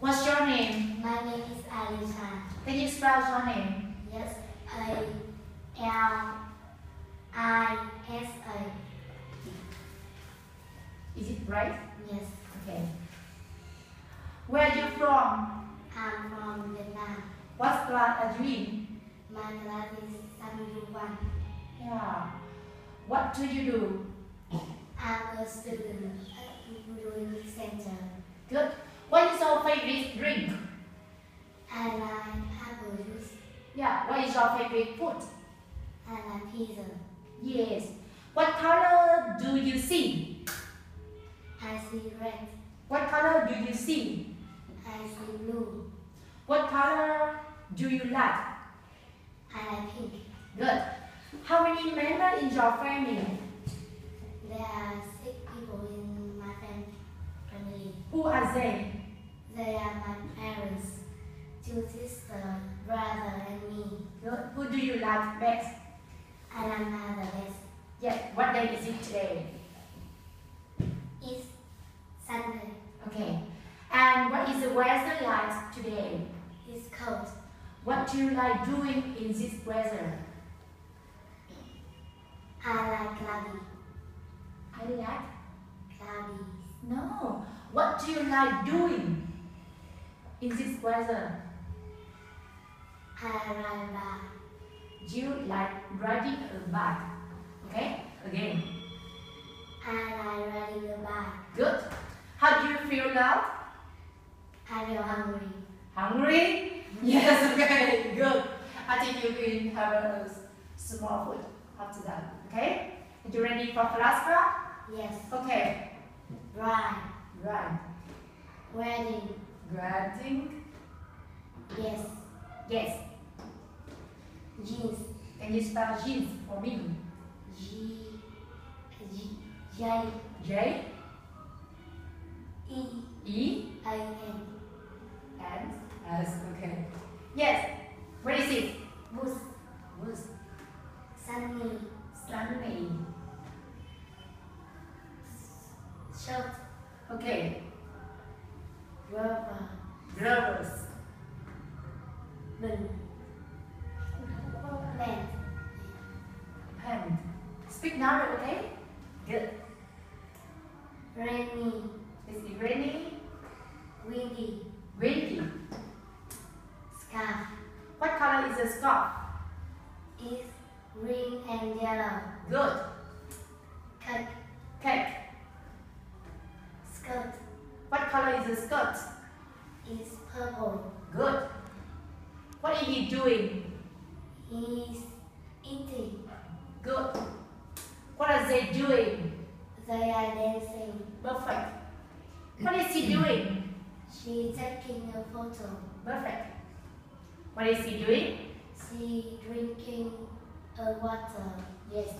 What's your name? My name is Alisa. Can you spell your name? Yes, A L I S A. Is it right? Yes, Okay. Where are you from? I'm from Vietnam. What class are you in? My class is Samyu One. Yeah. What do you do? I'm a student at Doing Center. Good. What is your favorite drink? I like apple juice. Yeah. What is your favorite food? I like pizza. Yes. What color do you see? I see red. What color do you see? I see blue. What color do you like? I like pink. Good. How many members in your family? There are six people in my family. Who are they? They are my parents, two sisters, brother, and me. Good. Who do you like best? I like my the best. Yes. What day is it today? It's Sunday. Okay. And what is the weather like today? It's cold. What do you like doing in this weather? I like cloudy. I like. Cloudy. No. What do you like doing in this weather? I like bar. Do you like riding a bike? Okay. Again. I like riding a bike. Good. How do you feel now? I feel hungry. Hungry? Yes. Okay. Good. I think you can have a small food after that. Okay. Are you ready for class? Yes. Okay. Bride. Right. Wedding. Grading. Yes. Yes. Jeans. Can you spell jeans for me? G. G. J. J E. E A. N. and S. Okay. Yes. What is it? Speak now, okay? Good. Rainy. Is it rainy? Windy. Windy. Scarf. What color is the scarf? Is green and yellow. Good. Cake. Cake. Skirt. What color is the skirt? Is purple. Good. What are you doing? Is eating. Good. What are they doing? They are dancing. Perfect. What is he doing? She taking a photo. Perfect. What is he doing? She drinking a water. Yes.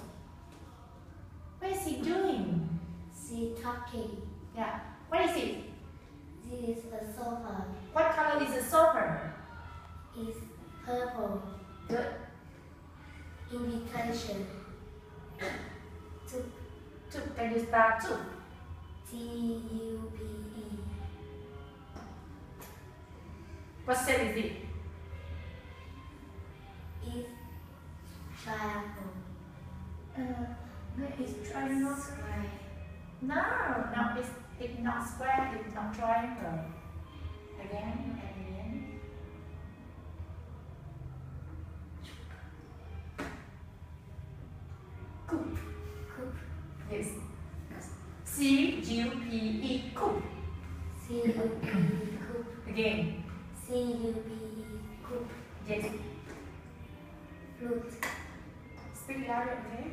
What is he doing? She talking. Yeah. What is it? This is a sofa. What color is the sofa? Is purple. Good. Invitation. To Two. Can you spell two? T U P E. What shape is it? Is triangle. Uh, no, it's triangle. Square. No, no, it's, it's not square, it's not triangle. Again, again. C U P E coupe. C U P E. Coupe. Again. C U P E. Coupe. Yes. Flute. Speak louder, okay?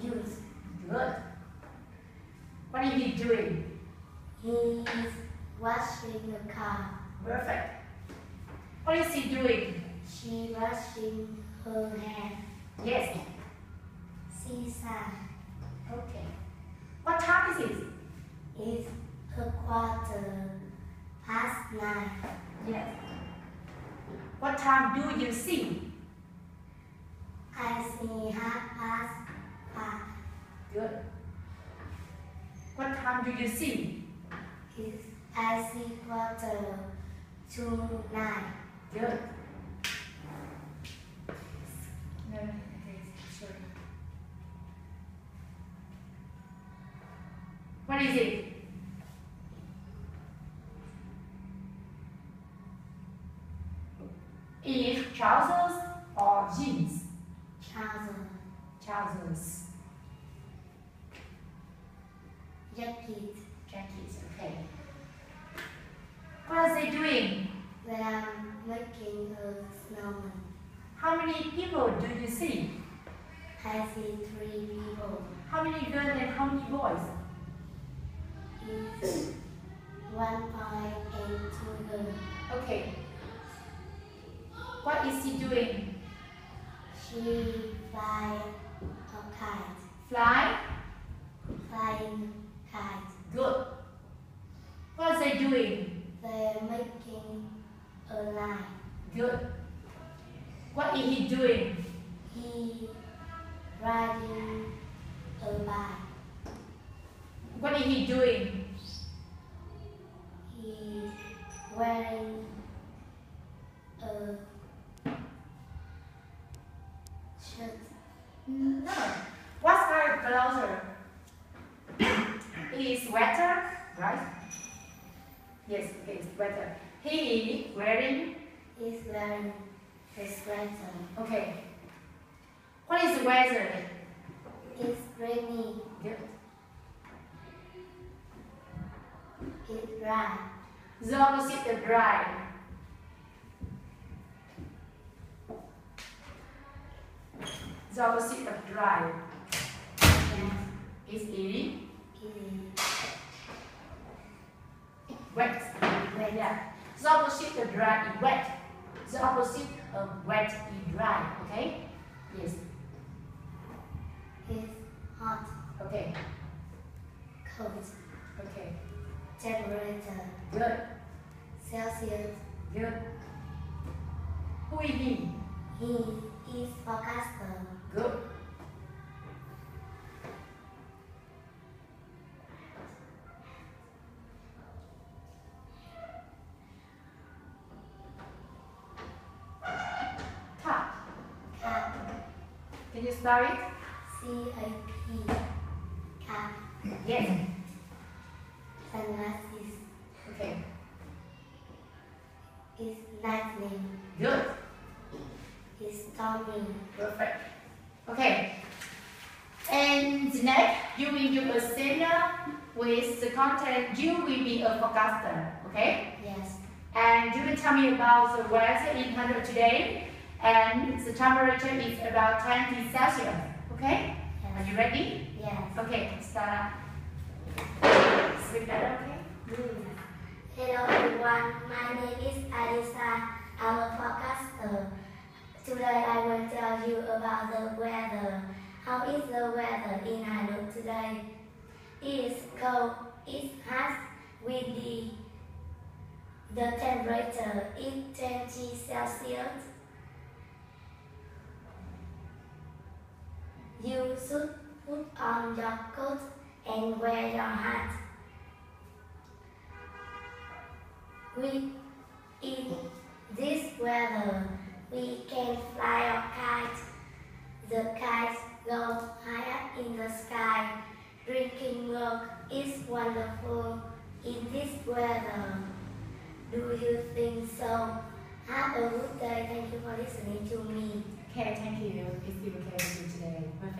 Juice. Good. What are you doing? He is washing the car. Perfect. What is he doing? She washing her hair. Yes. Seaside. Okay. What time is it? It's a quarter past nine. Yes. What time do you see? I see half past five. Good. What time do you see? It's I see quarter tonight. Good. No, sorry. What is it? Jacket. Jackets, okay. What are they doing? They are making a snowman. How many people do you see? I see three people. How many girls and how many boys? Is one boy and two girls. Okay. What is he doing? She fly a kite. Fly? Flying kite. Good. What are they doing? They're making a line. Good. What is he doing? He riding a bike. What is he doing? He wearing a shirt. No. What's our trouser? Sweater, right? Yes, okay, sweater. He is wearing, He's wearing a sweater. okay. What is the weather? It's rainy. Good. It's dry. The opposite of dry. The opposite of dry is eating It's wet. wet. Yeah. The opposite of dry is wet. The opposite of wet is dry. Okay? Yes. It's hot. Okay. Cold. Okay. Temperature. Good. Celsius. Good. Who is he? He is forecaster. Good. Spell it? C-A-P. Cat. Yes. Sunglasses. Okay. It's lightning. Good. It's stormy. Perfect. Okay. And next, you will do a seminar with the content. You will be a forecaster. Okay. Yes. And you will tell me about the weather in Hanoi today. And the temperature is about 20 Celsius. Okay. Are you ready? Yes. Okay. Start. Speak better. Okay. Hello everyone, my name is Alisa, I'm a forecaster. Today I will tell you about the weather. How is the weather in Hanoi today? It is cold, it's hot, windy. The temperature is 20 Celsius. Put on your coat and wear your hat. We, in this weather, we can fly a kite. The kites go higher in the sky. Drinking milk is wonderful in this weather. Do you think so? Have a good day. Thank you for listening to me. Okay. Thank you. It's still okay with you today. Perfect.